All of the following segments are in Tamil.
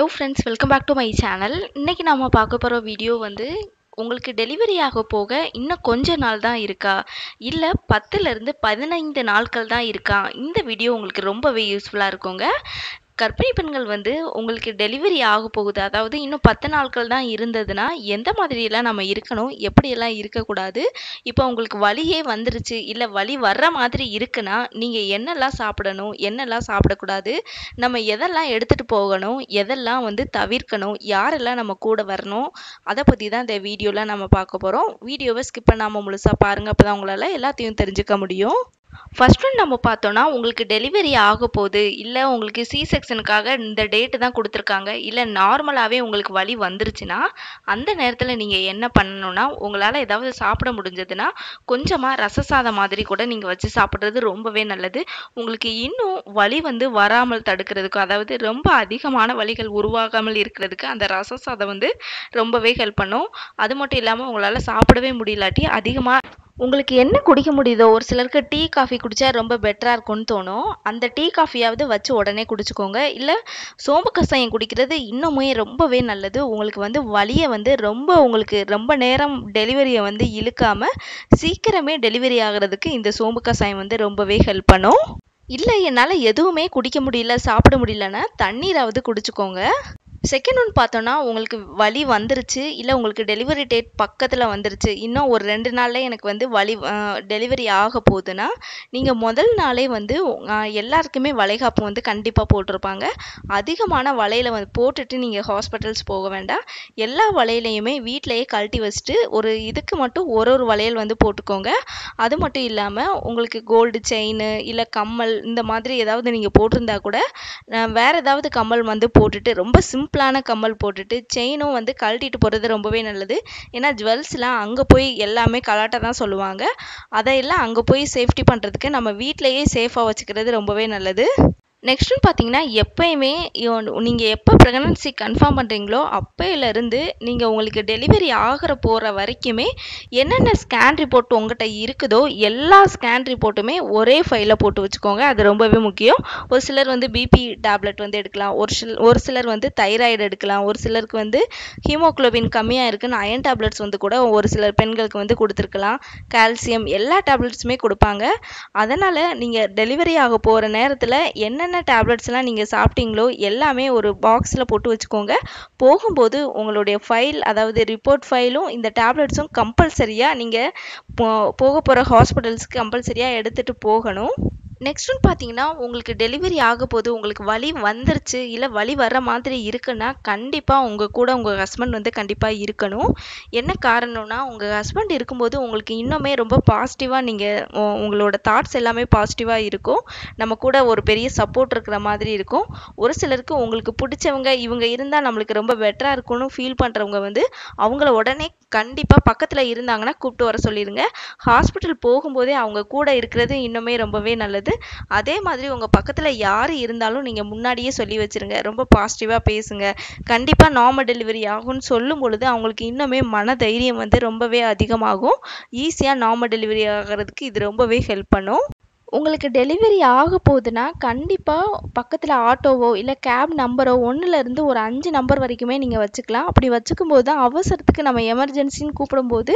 Hello friends welcome back to my channel இன்றைக்கி நம்ம பார்க்க போகிற வீடியோ வந்து உங்களுக்கு டெலிவரி ஆக போக இன்னும் கொஞ்ச நாள் தான் இருக்கா? இல்லை பத்துலேருந்து பதினைந்து நாட்கள் தான் இருக்கா? இந்த வீடியோ உங்களுக்கு ரொம்பவே யூஸ்ஃபுல்லாக இருக்குங்க. கர்ப்பிணி பெண்கள் வந்து உங்களுக்கு டெலிவரி ஆக போகுது. அதாவது இன்னும் பத்து நாட்கள் தான் இருந்ததுன்னா எந்த மாதிரியெல்லாம் நம்ம இருக்கணும்? எப்படியெல்லாம் இருக்கக்கூடாது? இப்போ உங்களுக்கு வலியே வந்துருச்சு இல்லை வலி வர்ற மாதிரி இருக்குன்னா நீங்கள் என்னெல்லாம் சாப்பிடணும்? என்னெல்லாம் சாப்பிடக்கூடாது? நம்ம எதெல்லாம் எடுத்துகிட்டு போகணும்? எதெல்லாம் வந்து தவிர்க்கணும்? யாரெல்லாம் நம்ம கூட வரணும்? அதை பற்றி தான் இந்த வீடியோவில் நம்ம பார்க்க போகிறோம் வீடியோவை ஸ்கிப் பண்ணாமல் முழுசாக பாருங்கள் அப்போ தான் உங்களால் எல்லாத்தையும் தெரிஞ்சுக்க முடியும். ஃபர்ஸ்ட் ஒன் நம்ம பார்த்தோன்னா உங்களுக்கு டெலிவரி ஆக போகுது. இல்லை உங்களுக்கு சி செக்ஷனுக்காக இந்த டேட்டு தான் கொடுத்துருக்காங்க. இல்லை நார்மலாகவே உங்களுக்கு வலி வந்துருச்சுன்னா அந்த நேரத்தில் நீங்கள் என்ன பண்ணணும்னா உங்களால் ஏதாவது சாப்பிட முடிஞ்சதுன்னா கொஞ்சமாக ரச சாதம் மாதிரி கூட நீங்கள் வச்சு சாப்பிட்றது ரொம்பவே நல்லது. உங்களுக்கு இன்னும் வலி வந்து வராமல் தடுக்கிறதுக்கு அதாவது ரொம்ப அதிகமான வலிகள் உருவாகாமல் இருக்கிறதுக்கு அந்த ரச சாதம் வந்து ரொம்பவே ஹெல்ப் பண்ணும். அது மட்டும் இல்லாமல் உங்களால் சாப்பிடவே முடியலாட்டி அதிகமாக உங்களுக்கு என்ன குடிக்க முடியுதோ ஒரு சிலருக்கு டீ காஃபி குடித்தா ரொம்ப பெட்டராக இருக்கும்னு தோணும். அந்த டீ காஃபியாவது வச்சு உடனே குடிச்சுக்கோங்க. இல்லை சோம்பு கஷாயம் குடிக்கிறது இன்னுமே ரொம்பவே நல்லது. உங்களுக்கு வந்து வலியை வந்து ரொம்ப உங்களுக்கு ரொம்ப நேரம் டெலிவரியை வந்து இழுக்காமல் சீக்கிரமே டெலிவரி ஆகிறதுக்கு இந்த சோம்பு கஷாயம் வந்து ரொம்பவே ஹெல்ப் பண்ணும். இல்லை என்னால் எதுவுமே குடிக்க முடியல சாப்பிட முடியலன்னா தண்ணீராவது குடிச்சுக்கோங்க. செகண்ட் ஒன் பார்த்தோன்னா உங்களுக்கு வலி வந்துருச்சு இல்லை உங்களுக்கு டெலிவரி டேட் பக்கத்தில் வந்துருச்சு. இன்னும் ஒரு ரெண்டு நாளில் எனக்கு வந்து வலி டெலிவரி ஆக போகுதுன்னா நீங்கள் முதல் நாளே வந்து எல்லாருக்குமே வளைகாப்பு வந்து கண்டிப்பாக போட்டிருப்பாங்க. அதிகமான வலையில் வந்து போட்டுட்டு நீங்கள் ஹாஸ்பிட்டல்ஸ் போக வேண்டாம். எல்லா வலையிலையுமே வீட்டிலையே கழட்டி வச்சுட்டு ஒரு இதுக்கு மட்டும் ஒரு ஒரு வளையல் வந்து போட்டுக்கோங்க. அது மட்டும் இல்லாமல் உங்களுக்கு கோல்டு செயின் இல்லை கம்மல் இந்த மாதிரி ஏதாவது நீங்கள் போட்டிருந்தா கூட வேறு ஏதாவது கம்மல் வந்து போட்டுட்டு ரொம்ப சிம்பிளான கம்மல் போட்டுட்டு செயினும் வந்து கழட்டிட்டு போகிறது ரொம்பவே நல்லது. ஏன்னா ஜுவல்ஸ்லாம் அங்கே போய் எல்லாமே கலாட்டை தான் சொல்லுவாங்க. அதையெல்லாம் அங்கே போய் சேஃப்டி பண்ணுறதுக்கு நம்ம வீட்டிலையே சேஃபாக வச்சுக்கிறது ரொம்பவே நல்லது. நெக்ஸ்ட்டுன்னு பார்த்தீங்கன்னா எப்போயுமே நீங்கள் எப்போ ப்ரெக்னன்சி கன்ஃபார்ம் பண்ணுறீங்களோ அப்போயிலேருந்து நீங்கள் உங்களுக்கு டெலிவரி ஆகிற போகிற வரைக்குமே என்னென்ன ஸ்கேன் ரிப்போர்ட் உங்கள்கிட்ட இருக்குதோ எல்லா ஸ்கேன் ரிப்போர்ட்டுமே ஒரே ஃபைலில் போட்டு வச்சுக்கோங்க. அது ரொம்பவே முக்கியம். ஒரு சிலர் வந்து பிபி டேப்லெட் வந்து எடுக்கலாம். ஒரு சில ஒரு சிலர் வந்து தைராய்டு எடுக்கலாம். ஒரு சிலருக்கு வந்து ஹீமோக்ளோபின் கம்மியாக இருக்குன்னு அயன் டேப்லெட்ஸ் வந்து கூட ஒரு சிலர் பெண்களுக்கு வந்து கொடுத்துருக்கலாம். கால்சியம் எல்லா டேப்லெட்ஸுமே கொடுப்பாங்க. அதனால் நீங்கள் டெலிவரி ஆக போகிற நேரத்தில் என்ன என்னென்ன டேப்லெட்ஸ்லாம் நீங்கள் சாப்பிட்டீங்களோ எல்லாமே ஒரு பாக்ஸில் போட்டு வச்சுக்கோங்க. போகும்போது உங்களுடைய ஃபைல் அதாவது ரிப்போர்ட் ஃபைலும் இந்த டேப்லெட்ஸும் கம்பல்சரியாக நீங்கள் போக போகிற ஹாஸ்பிட்டல்ஸ்க்கு கம்பல்சரியாக எடுத்துகிட்டு போகணும். நெக்ஸ்ட் ஒன் பார்த்தீங்கன்னா உங்களுக்கு டெலிவரி ஆக போது உங்களுக்கு வலி வந்துருச்சு இல்லை வலி வர்ற மாதிரி இருக்குன்னா கண்டிப்பாக உங்கள் கூட உங்கள் ஹஸ்பண்ட் வந்து கண்டிப்பாக இருக்கணும். என்ன காரணம்னா உங்கள் ஹஸ்பண்ட் இருக்கும்போது உங்களுக்கு இன்னுமே ரொம்ப பாசிட்டிவாக நீங்கள் உங்களோட தாட்ஸ் எல்லாமே பாசிட்டிவாக இருக்கும். நம்ம கூட ஒரு பெரிய சப்போர்ட் இருக்கிற மாதிரி இருக்கும். ஒரு சிலருக்கு உங்களுக்கு பிடிச்சவங்க இவங்க இருந்தால் நம்மளுக்கு ரொம்ப பெட்டராக இருக்கும்னு ஃபீல் பண்ணுறவங்க வந்து அவங்கள உடனே கண்டிப்பாக பக்கத்தில் இருந்தாங்கன்னா கூப்பிட்டு வர சொல்லிடுங்க ஹாஸ்பிட்டல் போகும்போதே அவங்க கூட இருக்கிறது இன்னுமே ரொம்பவே நல்லது. அதே மாதிரி உங்கள் பக்கத்தில் யார் இருந்தாலும் நீங்கள் முன்னாடியே சொல்லி வச்சுருங்க. ரொம்ப பாசிட்டிவாக பேசுங்க. கண்டிப்பாக நார்மல் டெலிவரி ஆகும்னு சொல்லும் பொழுது அவங்களுக்கு இன்னுமே மன தைரியம் வந்து ரொம்பவே அதிகமாகும். ஈஸியாக நார்மல் டெலிவரி ஆகிறதுக்கு இது ரொம்பவே ஹெல்ப் பண்ணும். உங்களுக்கு டெலிவரி ஆக போகுதுன்னா கண்டிப்பாக பக்கத்தில் ஆட்டோவோ இல்லை கேப் நம்பரோ ஒன்றுலேருந்து ஒரு அஞ்சு நம்பர் வரைக்குமே நீங்கள் வச்சுக்கலாம். அப்படி வச்சுக்கும் போது தான் அவசரத்துக்கு நம்ம எமர்ஜென்சின்னு கூப்பிடும்போது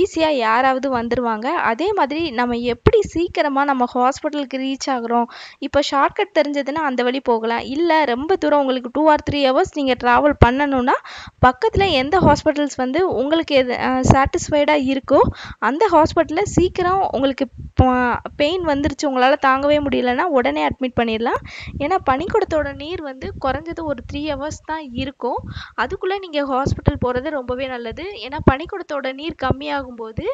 ஈஸியாக யாராவது வந்துடுவாங்க அதே மாதிரி நம்ம எப்படி சீக்கிரமாக நம்ம ஹாஸ்பிட்டலுக்கு ரீச் ஆகிறோம்? இப்போ ஷார்ட்கட் தெரிஞ்சதுன்னா அந்த வழி போகலாம். இல்லை ரொம்ப தூரம் உங்களுக்கு டூ ஆர் த்ரீ ஹவர்ஸ் நீங்கள் ட்ராவல் பண்ணணும்னா பக்கத்தில் எந்த ஹாஸ்பிட்டல்ஸ் வந்து உங்களுக்கு எது சாட்டிஸ்ஃபைடாக இருக்கோ அந்த ஹாஸ்பிட்டலில் சீக்கிரம் உங்களுக்கு பெயின் வந்து வந்துருச்சு உங்களால் தாங்கவே முடியலன்னா உடனே அட்மிட் பண்ணிடலாம். ஏன்னா பனிக்கூடத்தோட நீர் வந்து குறைஞ்சது ஒரு த்ரீ ஹவர்ஸ் தான் இருக்கும். அதுக்குள்ளே நீங்கள் ஹாஸ்பிட்டல் போகிறது ரொம்பவே நல்லது. ஏன்னா பனிக்கூடத்தோட நீர் கம்மியாகும் போது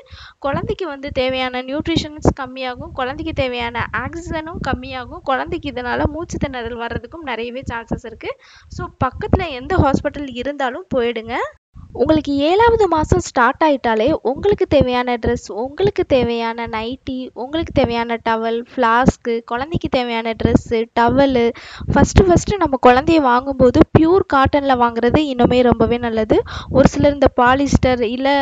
குழந்தைக்கு வந்து தேவையான நியூட்ரிஷன்ஸ் கம்மியாகும் குழந்தைக்கு தேவையான ஆக்சிஜனும் கம்மியாகும். குழந்தைக்கு இதனால் மூச்சு திணறல் வர்றதுக்கும் நிறையவே சான்சஸ் இருக்குது ஸோ பக்கத்தில் எந்த ஹாஸ்பிட்டல் இருந்தாலும் போயிடுங்க. உங்களுக்கு ஏழாவது மாதம் ஸ்டார்ட் ஆயிட்டாலே உங்களுக்கு தேவையான ட்ரெஸ் உங்களுக்கு தேவையான நைட்டி உங்களுக்கு தேவையான டவல் ஃப்ளாஸ்க்கு குழந்தைக்கு தேவையான ட்ரெஸ்ஸு டவலு ஃபஸ்ட்டு ஃபஸ்ட்டு நம்ம குழந்தைய வாங்கும்போது பியூர் காட்டனில் வாங்குறது இன்னுமே ரொம்பவே நல்லது. ஒரு சிலர் இந்த பாலிஸ்டர் இல்லை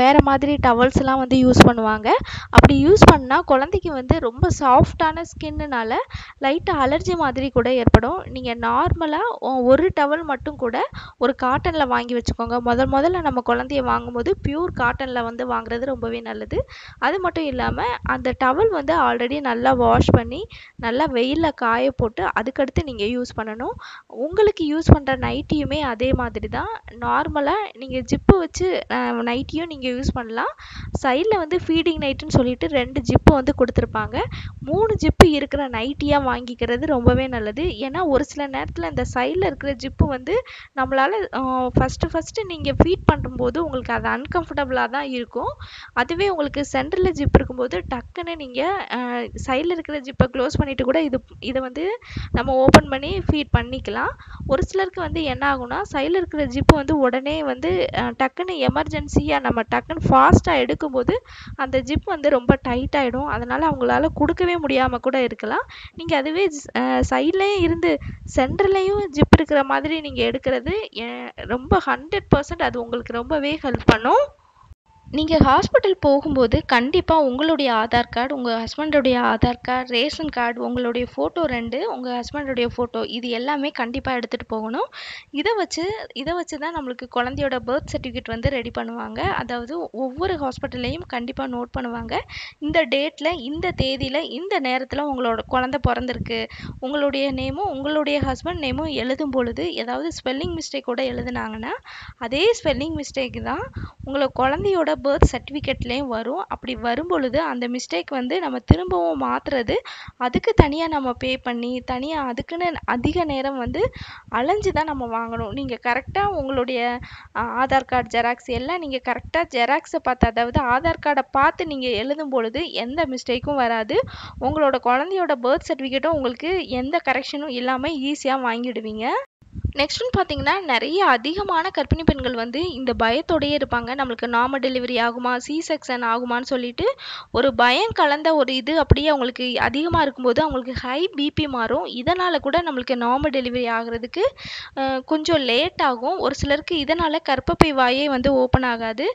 வேறு மாதிரி டவல்ஸ்லாம் வந்து யூஸ் பண்ணுவாங்க. அப்படி யூஸ் பண்ணால் குழந்தைக்கு வந்து ரொம்ப சாஃப்டான ஸ்கின்னுனால லைட்டாக அலர்ஜி மாதிரி கூட ஏற்படும். நீங்கள் நார்மலாக ஒரு டவல் மட்டும் கூட ஒரு காட்டனில் வாங்கி வச்சுக்கோங்க. முதல் முதல்ல நம்ம குழந்தைய வாங்கும்போது பியூர் காட்டனில் வந்து வாங்குறது ரொம்பவே நல்லது. அது மட்டும் இல்லாமல் அந்த டவல் வந்து ஆல்ரெடி நல்லா வாஷ் பண்ணி நல்லா வெயிலில் காய போட்டு அதுக்கடுத்து நீங்கள் யூஸ் பண்ணணும். உங்களுக்கு யூஸ் பண்ணுற நைட்டியுமே அதே மாதிரி தான் நார்மலாக நீங்கள் ஜிப்பு வச்சு நைட்டியும் நீங்கள் யூஸ் பண்ணலாம். சைடில் வந்து ஃபீடிங் நைட்டுன்னு சொல்லிட்டு ரெண்டு ஜிப்பு வந்து கொடுத்துருப்பாங்க. மூணு ஜிப்பு இருக்கிற நைட்டியாக வாங்கிக்கிறது ரொம்பவே நல்லது. ஏன்னா ஒரு சில நேரத்தில் இந்த சைடில் இருக்கிற ஜிப்பு வந்து நம்மளால் ஃபஸ்ட்டு ஃபஸ்ட்டு நீங்கள் ஃபீட் பண்ணும்போது உங்களுக்கு அது அன்கம்ஃபர்டபுளாக தான் இருக்கும். அதுவே உங்களுக்கு சென்டரில் ஜிப் இருக்கும்போது டக்குன்னு நீங்கள் சைடில் இருக்கிற ஜிப்பை க்ளோஸ் பண்ணிவிட்டு கூட இது இதை வந்து நம்ம ஓப்பன் பண்ணி ஃபீட் பண்ணிக்கலாம். ஒரு சிலருக்கு வந்து என்ன ஆகும்னா சைடில் இருக்கிற ஜிப்பு வந்து உடனே வந்து டக்குன்னு எமர்ஜென்சியாக நம்ம டக்குன்னு ஃபாஸ்ட்டாக எடுக்கும்போது அந்த ஜிப் வந்து ரொம்ப டைட் ஆகிடும் அதனால் அவங்களால கொடுக்கவே முடியாமல் கூட இருக்கலாம். நீங்கள் அதுவே சைட்லேயும் இருந்து சென்டர்லேயும் ஜிப் இருக்கிற மாதிரி நீங்கள் எடுக்கிறது ரொம்ப ஹண்ட்ரட் பர்சன்ட் அது உங்களுக்கு ரொம்பவே ஹெல்ப் பண்ணும். நீங்கள் ஹாஸ்பிட்டல் போகும்போது கண்டிப்பாக உங்களுடைய ஆதார் கார்டு உங்கள் ஹஸ்பண்டோடைய ஆதார் கார்டு ரேஷன் கார்டு உங்களுடைய ஃபோட்டோ ரெண்டு உங்கள் ஹஸ்பண்டோடைய ஃபோட்டோ இது எல்லாமே கண்டிப்பாக எடுத்துகிட்டு போகணும். இதை வச்சு இதை வச்சு தான் நம்மளுக்கு குழந்தையோட பர்த் சர்டிஃபிகேட் வந்து ரெடி பண்ணுவாங்க. அதாவது ஒவ்வொரு ஹாஸ்பிட்டல்லையும் கண்டிப்பாக நோட் பண்ணுவாங்க. இந்த டேட்டில் இந்த தேதியில் இந்த நேரத்தில் உங்களோட குழந்த பிறந்திருக்கு. உங்களுடைய நேமும் உங்களுடைய ஹஸ்பண்ட் நேமும் எழுதும் பொழுது ஏதாவது ஸ்பெல்லிங் மிஸ்டேக்கோட எழுதுனாங்கன்னா அதே ஸ்பெல்லிங் மிஸ்டேக் தான் உங்களை குழந்தையோட பர்த் சர்டிஃபிகேட்லேயும் வரும். அப்படி வரும் பொழுது அந்த மிஸ்டேக் வந்து நம்ம திரும்பவும் மாற்றுறது அதுக்கு தனியாக நம்ம பே பண்ணி தனியாக அதுக்குன்னு அதிக நேரம் வந்து அலைஞ்சு தான் நம்ம வாங்கணும். நீங்கள் கரெக்டாக உங்களுடைய ஆதார் கார்டு ஜெராக்ஸ் எல்லாம் நீங்கள் கரெக்டாக ஜெராக்ஸை பார்த்து அதாவது ஆதார் கார்டை பார்த்து நீங்கள் எழுதும் பொழுது எந்த மிஸ்டேக்கும் வராது. உங்களோட குழந்தையோட பர்த் சர்டிஃபிகேட்டும் உங்களுக்கு எந்த கரெக்ஷனும் இல்லாமல் ஈஸியாக வாங்கிடுவீங்க. நெக்ஸ்ட்னு பார்த்தீங்கன்னா நிறைய அதிகமான கர்ப்பிணி பெண்கள் வந்து இந்த பயத்தோடயே இருப்பாங்க. நம்மளுக்கு நார்மல் டெலிவரி ஆகுமா சி செக்ஷன் ஆகுமான்னு சொல்லிட்டு ஒரு பயம் கலந்த ஒரு இது அப்படியே அவங்களுக்கு அதிகமாக இருக்கும்போது அவங்களுக்கு ஹை பிபி மாறும். இதனால் கூட நம்மளுக்கு நார்மல் டெலிவரி ஆகிறதுக்கு கொஞ்சம் லேட் ஆகும். ஒரு சிலருக்கு இதனால் கர்ப்பப்பை வாயே வந்து ஓப்பன் ஆகாது.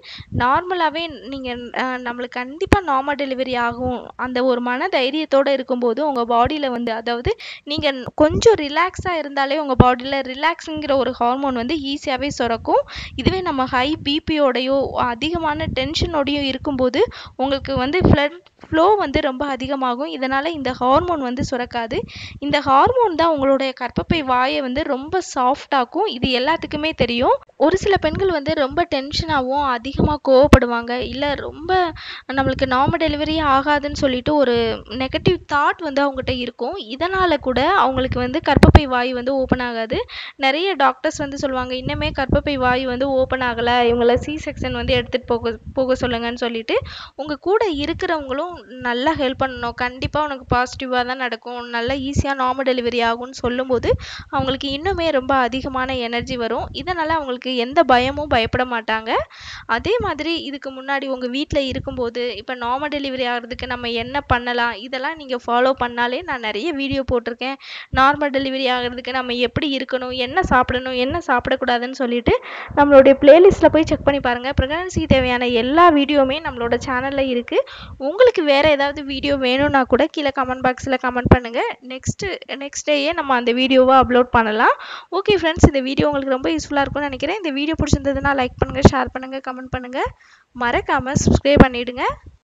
நார்மலாகவே நீங்கள் நம்மளுக்கு கண்டிப்பாக நார்மல் டெலிவரி ஆகும். அந்த ஒரு மன தைரியத்தோடு இருக்கும்போது உங்கள் பாடியில் வந்து அதாவது நீங்கள் கொஞ்சம் ரிலாக்ஸாக இருந்தாலே உங்கள் பாடியில் ரிலாக்ஸ் ரிலாக்ஸுங்கிற ஒரு ஹார்மோன் வந்து ஈஸியாகவே சுரக்கும். இதுவே நம்ம ஹை பிபியோடையோ அதிகமான டென்ஷனோடையோ இருக்கும்போது உங்களுக்கு வந்து ஃப்ளட் ஃப்ளோ வந்து ரொம்ப அதிகமாகும். இதனால் இந்த ஹார்மோன் வந்து சுரக்காது. இந்த ஹார்மோன் தான் உங்களுடைய கர்ப்பப்பை வாயை வந்து ரொம்ப சாஃப்டாக்கும் இது எல்லாத்துக்குமே தெரியும். ஒரு சில பெண்கள் வந்து ரொம்ப டென்ஷனாகவும் அதிகமாக கோவப்படுவாங்க. இல்லை ரொம்ப நம்மளுக்கு நார்மல் டெலிவரியே ஆகாதுன்னு சொல்லிட்டு ஒரு நெகட்டிவ் தாட் வந்து அவங்ககிட்ட இருக்கும். இதனால் கூட அவங்களுக்கு வந்து கர்ப்பப்பை வாய் வந்து ஓப்பன் ஆகாது. நிறைய டாக்டர்ஸ் வந்து சொல்லுவாங்க இன்னுமே கர்ப்பப்பை வாய் வந்து ஓப்பன் ஆகலை. இவங்கள சி செக்ஷன் வந்து எடுத்துகிட்டு போக போக சொல்லுங்கன்னு சொல்லிட்டு உங்கள் கூட இருக்கிறவங்களும் நல்லா ஹெல்ப் பண்ணணும். கண்டிப்பாக உனக்கு பாசிட்டிவாக தான் நடக்கும். நல்லா ஈஸியாக நார்மல் டெலிவரி ஆகும்னு சொல்லும்போது அவங்களுக்கு இன்னுமே ரொம்ப அதிகமான எனர்ஜி வரும். இதனால் அவங்களுக்கு எந்த பயமும் பயப்பட மாட்டாங்க. அதே மாதிரி இதுக்கு முன்னாடி உங்கள் வீட்டில் இருக்கும்போது இப்போ நார்மல் டெலிவரி ஆகிறதுக்கு நம்ம என்ன பண்ணலாம்? இதெல்லாம் நீங்கள் ஃபாலோ பண்ணாலே நான் நிறைய வீடியோ போட்டிருக்கேன். நார்மல் டெலிவரி ஆகிறதுக்கு நம்ம எப்படி இருக்கணும்? என்ன சாப்பிடணும்? என்ன சாப்பிடக்கூடாதுன்னு சொல்லிட்டு நம்மளுடைய பிளேலிஸ்ட்டில் போய் செக் பண்ணி பாருங்கள் ப்ரெக்னன்சிக்கு தேவையான எல்லா வீடியோவுமே நம்மளோட சேனலில் இருக்குது உங்களுக்கு வேறு ஏதாவது வீடியோ வேணும்னா கூட கீழே கமெண்ட் பாக்ஸில் கமெண்ட் பண்ணுங்கள் நெக்ஸ்ட்டு நெக்ஸ்ட் டேயே நம்ம அந்த வீடியோவை அப்லோட் பண்ணலாம். ஓகே ஃப்ரெண்ட்ஸ் இந்த வீடியோ உங்களுக்கு ரொம்ப யூஸ்ஃபுல்லாக இருக்கும்னு நினைக்கிறேன். இந்த வீடியோ பிடிச்சிருந்ததுன்னா லைக் பண்ணுங்கள் ஷேர் பண்ணுங்கள் கமெண்ட் பண்ணுங்கள் மறக்காமல் சப்ஸ்கிரைப் பண்ணிவிடுங்க